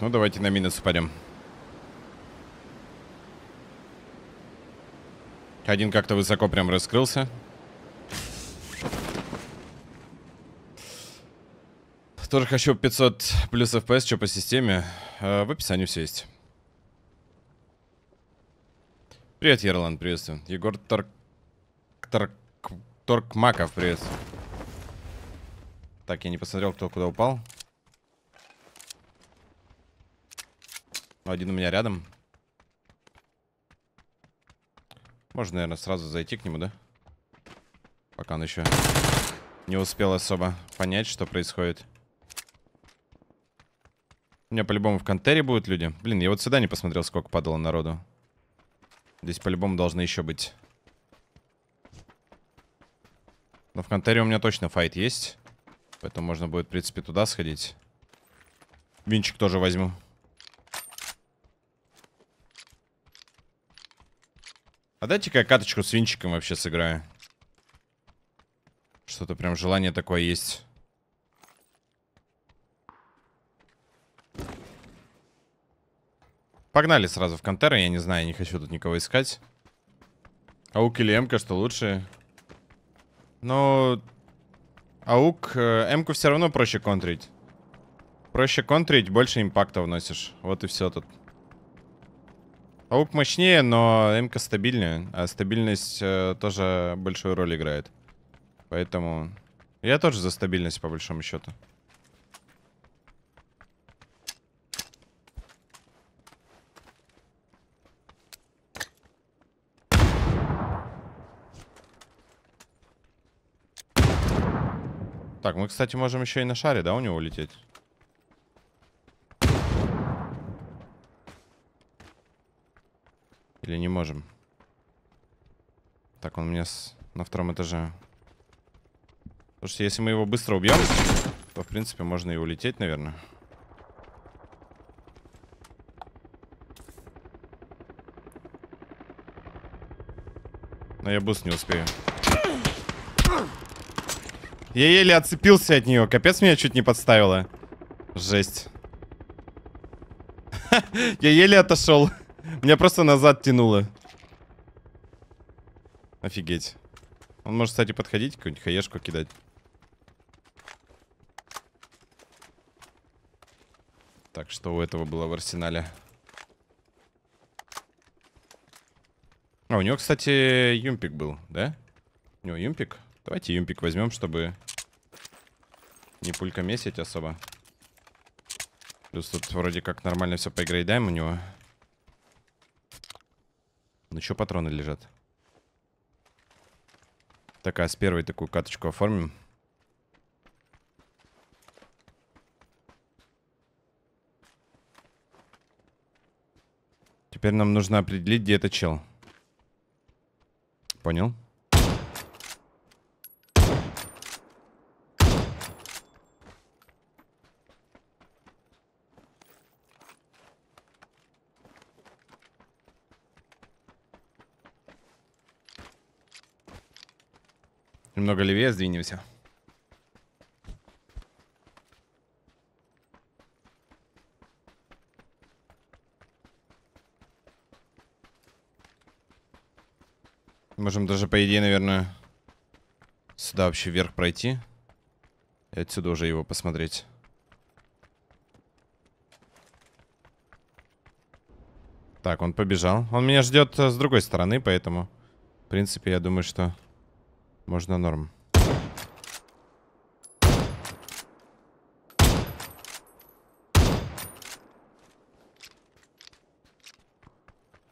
Ну давайте на минус упадем. Один как-то высоко прям раскрылся. Тоже хочу 500 плюс FPS, что по системе. Э, в описании все есть. Привет, Ерлан, приветствую. Егор Торк... Торк... Торкмаков, привет. Так, я не посмотрел, кто куда упал. Один у меня рядом. Можно, наверное, сразу зайти к нему, да? Пока он еще не успел особо понять, что происходит. У меня по-любому в контере будут люди. Блин, я вот сюда не посмотрел, сколько падало народу. Здесь по-любому должны еще быть. Но в контере у меня точно файт есть. Поэтому можно будет, в принципе, туда сходить. Винчик тоже возьму. А дайте-ка каточку с винчиком вообще сыграю. Что-то прям желание такое есть. Погнали сразу в Контера, я не знаю, не хочу тут никого искать. Аук или Эмка, что лучше? Но... Аук, Эмку все равно проще контрить. Проще контрить, больше импакта вносишь. Вот и все тут. Аук мощнее, но Эмка стабильнее. А стабильность э, тоже большую роль играет. Поэтому... Я тоже за стабильность, по большому счету. Так, мы, кстати, можем еще и на шаре, да, у него улететь? Или не можем? Так, он у меня с... на втором этаже. Слушайте, если мы его быстро убьем, то, в принципе, можно и улететь, наверное. Но я буст не успею. Я еле отцепился от нее. Капец меня чуть не подставила. Жесть. Я еле отошел. Меня просто назад тянуло. Офигеть. Он может, кстати, подходить, какую-нибудь хаешку кидать. Так, что у этого было в арсенале? А, у него, кстати, юмпик был, да? У него юмпик? Давайте юмпик возьмем, чтобы не пулька месить особо. Плюс тут вроде как нормально все поигрейдаем у него. Ну что патроны лежат? Такая, с первой такую каточку оформим. Теперь нам нужно определить, где это чел. Понял? Немного левее сдвинемся. Можем даже, по идее, наверное, сюда вообще вверх пройти. И отсюда уже его посмотреть. Так, он побежал. Он меня ждет э, с другой стороны, поэтому, в принципе, я думаю, что... Можно норм.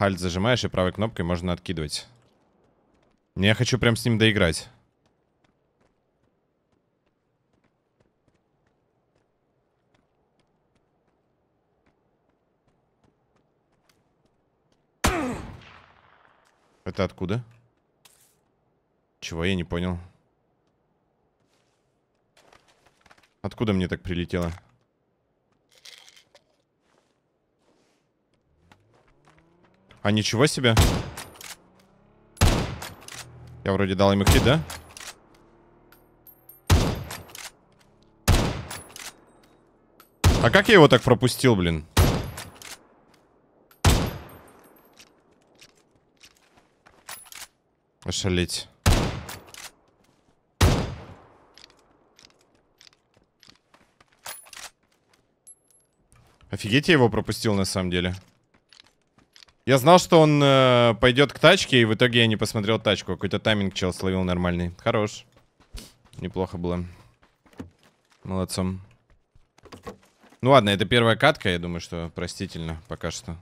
Альт зажимаешь и правой кнопкой можно откидывать. Я хочу прям с ним доиграть. Это откуда? Чего я не понял? Откуда мне так прилетело? А ничего себе. Я вроде дал им хит, да? А как я его так пропустил, блин? Ошалеть. Офигеть, я его пропустил на самом деле. Я знал, что он э, пойдет к тачке, и в итоге я не посмотрел тачку. Какой-то тайминг чел словил нормальный. Хорош. Неплохо было. Молодцом. Ну ладно, это первая катка, я думаю, что простительно пока что.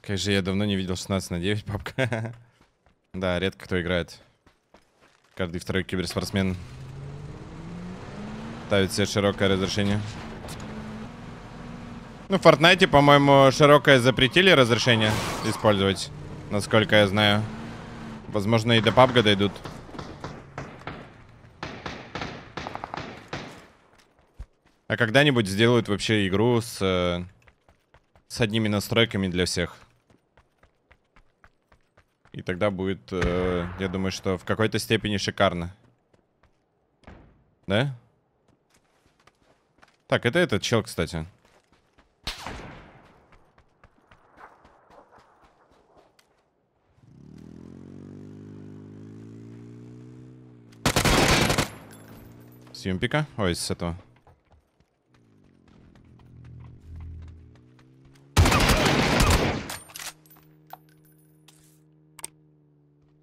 Как же я давно не видел 16 на 9, папка. да, редко кто играет. Каждый второй киберспортсмен ставит себе широкое разрешение. Ну, в Fortnite, по-моему, широкое запретили разрешение использовать, насколько я знаю. Возможно, и до PUBG дойдут. А когда-нибудь сделают вообще игру с, э, с одними настройками для всех. И тогда будет, э, я думаю, что в какой-то степени шикарно. Да? Так, это этот чел, кстати. С юмпика? Ой, с этого.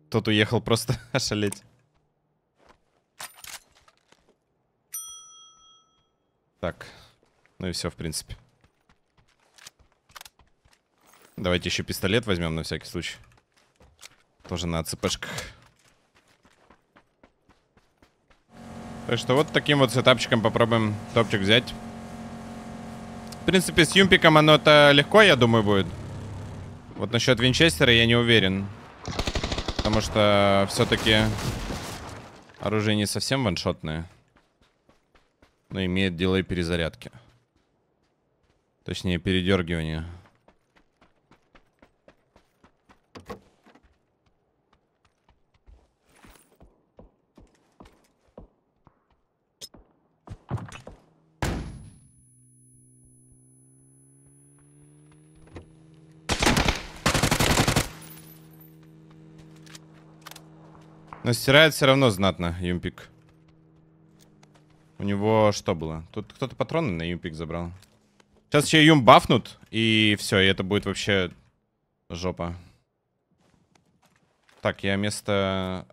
Тот уехал просто ошалеть. Так. Ну и все, в принципе. Давайте еще пистолет возьмем на всякий случай. Тоже на АЦПшках. Так что вот таким вот сетапчиком попробуем топчик взять. В принципе, с юмпиком оно-то легко, я думаю, будет. Вот насчет винчестера я не уверен. Потому что все-таки оружие не совсем ваншотное. Но имеет дилей перезарядки. Точнее, передергивание. Но стирает все равно знатно Юмпик. У него что было? Тут кто-то патроны на Юмпик забрал. Сейчас еще Юм бафнут, и все, и это будет вообще жопа. Так, я вместо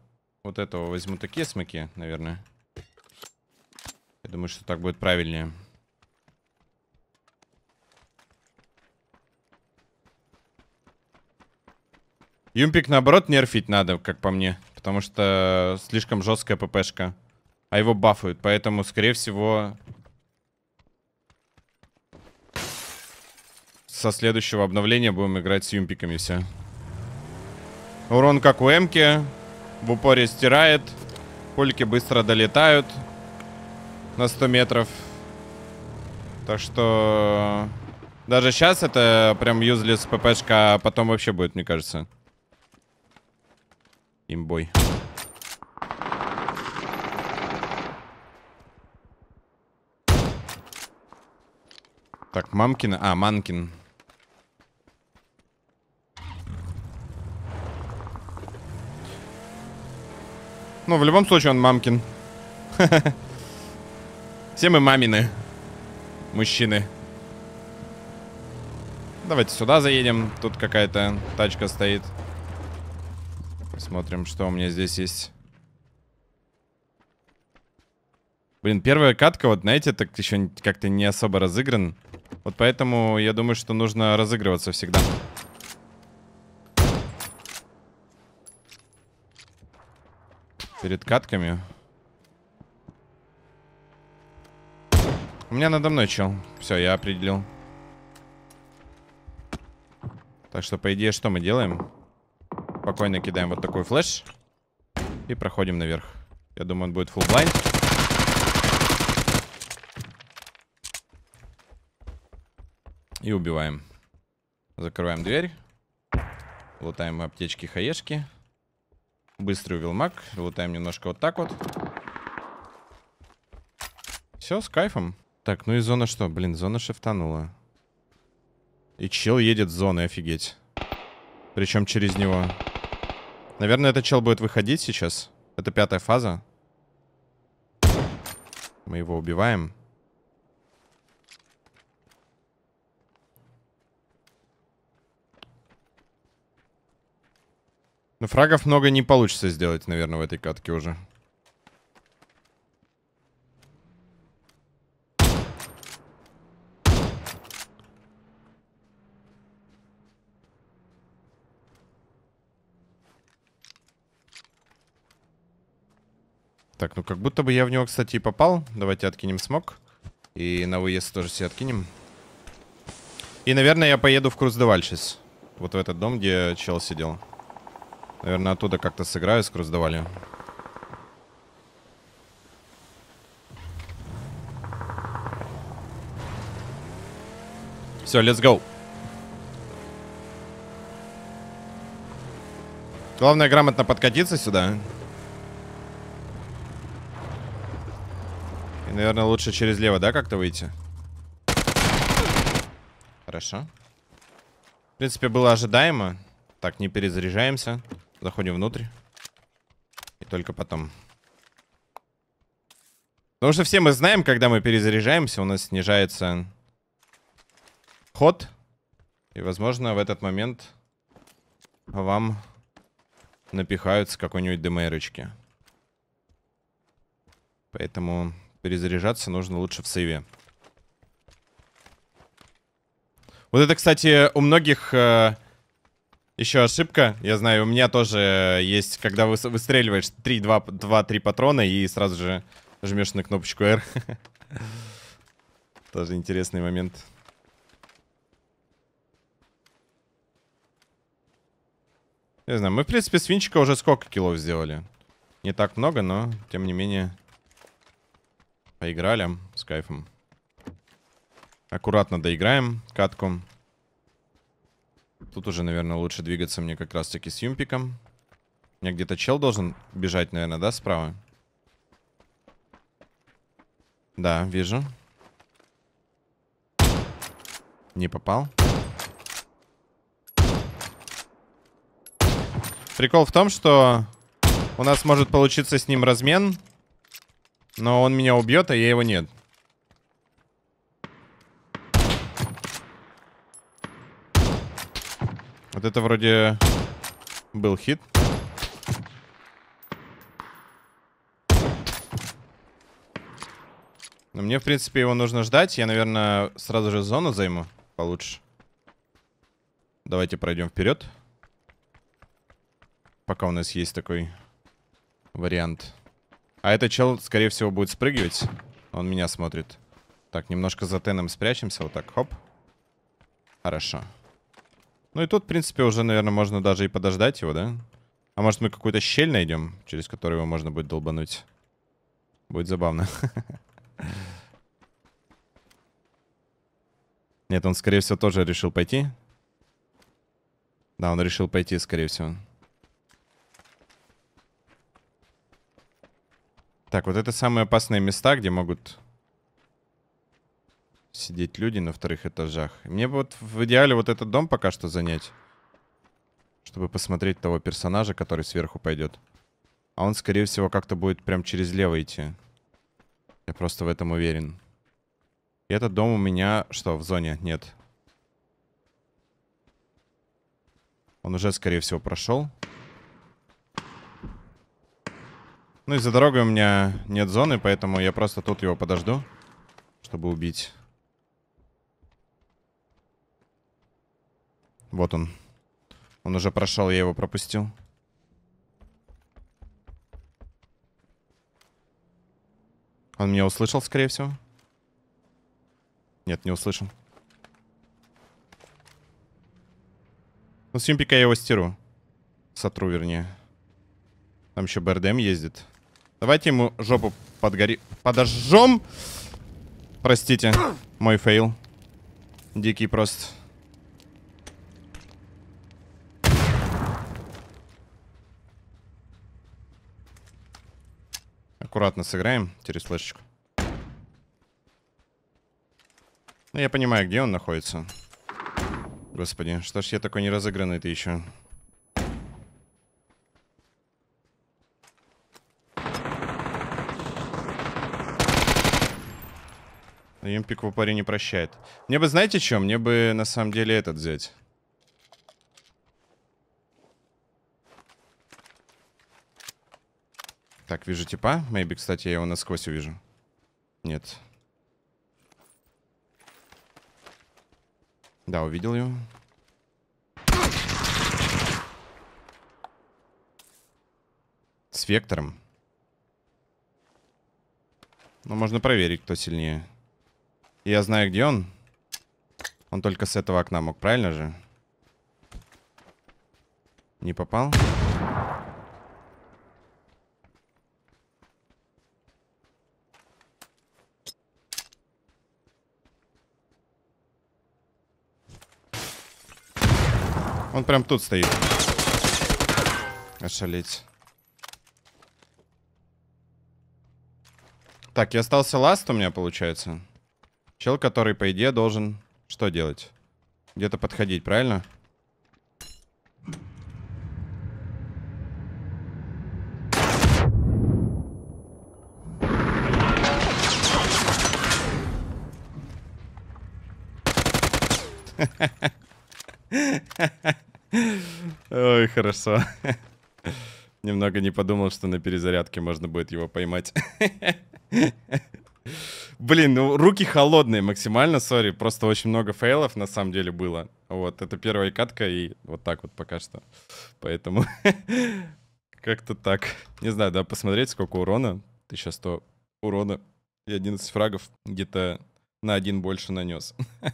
вот этого возьму такие смоки, наверное. Я думаю, что так будет правильнее. Юмпик, наоборот, нерфить надо, как по мне. Потому что слишком жесткая ППшка. А его бафают, поэтому, скорее всего... Со следующего обновления будем играть с юмпиками все. Урон как у Эмки. В упоре стирает. Пульки быстро долетают. На 100 метров. Так что... Даже сейчас это прям юзлес ППшка, а потом вообще будет, мне кажется. Имбой. Так, Мамкин. А, Манкин. Ну, в любом случае он Мамкин. Все мы мамины. Мужчины. Давайте сюда заедем. Тут какая-то тачка стоит. Посмотрим, что у меня здесь есть. Блин, первая катка, вот знаете, так еще как-то не особо разыгран. Вот поэтому я думаю, что нужно разыгрываться всегда. Перед катками. У меня надо мной чел. Все, я определил. Так что, по идее, что мы делаем? Спокойно кидаем вот такой флеш. И проходим наверх. Я думаю, он будет full blind. И убиваем. Закрываем дверь. Лутаем аптечки, хаешки. Быстрый вилмак. Лутаем немножко вот так вот. Все, с кайфом. Так, ну и зона что? Блин, зона шифтанула. И чел едет с зоны, офигеть. Причем через него. Наверное, этот чел будет выходить сейчас. Это пятая фаза. Мы его убиваем. Но фрагов много не получится сделать, наверное, в этой катке уже. Так, ну как будто бы я в него, кстати, и попал. Давайте откинем смог. И на выезд тоже себе откинем. И, наверное, я поеду в Круздеваль сейчас. Вот в этот дом, где чел сидел. Наверное, оттуда как-то сыграю с Круздевалью. Все, let's go. Главное грамотно подкатиться сюда. И, наверное, лучше через лево, да, как-то выйти? Хорошо. В принципе, было ожидаемо. Так, не перезаряжаемся. Заходим внутрь. И только потом. Потому что все мы знаем, когда мы перезаряжаемся, у нас снижается ход. И, возможно, в этот момент вам напихаются какой-нибудь ДМРочки. Поэтому перезаряжаться нужно лучше в сейве. Вот это, кстати, у многих э, еще ошибка. Я знаю, у меня тоже есть, когда вы выстреливаешь 3, 2, 2, 3 патрона и сразу же жмешь на кнопочку R. Тоже интересный момент. Не знаю, мы, в принципе, с Винчика уже сколько килов сделали? Не так много, но, тем не менее, Поиграли с кайфом. Аккуратно доиграем катку. Тут уже, наверное, лучше двигаться мне как раз-таки с юмпиком. У меня где-то чел должен бежать, наверное, да, справа? Да, вижу. Не попал. Прикол в том, что у нас может получиться с ним размен. Но он меня убьет, а я его нет. Вот это вроде был хит. Но мне, в принципе, его нужно ждать. Я, наверное, сразу же зону займу получше. Давайте пройдем вперед. Пока у нас есть такой вариант. А этот чел, скорее всего, будет спрыгивать. Он меня смотрит. Так, немножко за теном спрячемся. Вот так, хоп. Хорошо. Ну и тут, в принципе, уже, наверное, можно даже и подождать его, да? А может мы какую-то щель найдем, через которую его можно будет долбануть? Будет забавно. Нет, он, скорее всего, тоже решил пойти. Да, он решил пойти, скорее всего. Так, вот это самые опасные места, где могут сидеть люди на вторых этажах. Мне бы вот в идеале вот этот дом пока что занять. Чтобы посмотреть того персонажа, который сверху пойдет. А он, скорее всего, как-то будет прям через лево идти. Я просто в этом уверен. И этот дом у меня... Что, в зоне? Нет. Он уже, скорее всего, прошел. Ну и за дорогой у меня нет зоны, поэтому я просто тут его подожду, чтобы убить. Вот он. Он уже прошел, я его пропустил. Он меня услышал, скорее всего. Нет, не услышал. Ну, с юмпика я его стеру. Сотру, вернее. Там еще БРДМ ездит. Давайте ему жопу подгори... Подожжем! Простите, мой фейл. Дикий просто. Аккуратно сыграем через флешечку. Ну, я понимаю, где он находится. Господи, что ж я такой неразыгранный-то еще? Импик в упоре не прощает. Мне бы, знаете что? Мне бы на самом деле этот взять. Так, вижу типа. Мэйби, кстати, я его насквозь увижу. Нет. Да, увидел его. С вектором. Ну, можно проверить, кто сильнее. Я знаю, где он. Он только с этого окна мог, правильно же? Не попал? Он прям тут стоит. Ошалеть. Так, я остался ласт у меня, получается. Чел, который, по идее, должен что делать? Где-то подходить, правильно? Ой, хорошо. Немного не подумал, что на перезарядке можно будет его поймать. Блин, ну руки холодные максимально, сори. Просто очень много фейлов на самом деле было. Вот, это первая катка и вот так вот пока что. Поэтому как-то так. Не знаю, да, посмотреть, сколько урона. 1100 урона и 11 фрагов где-то на один больше нанес.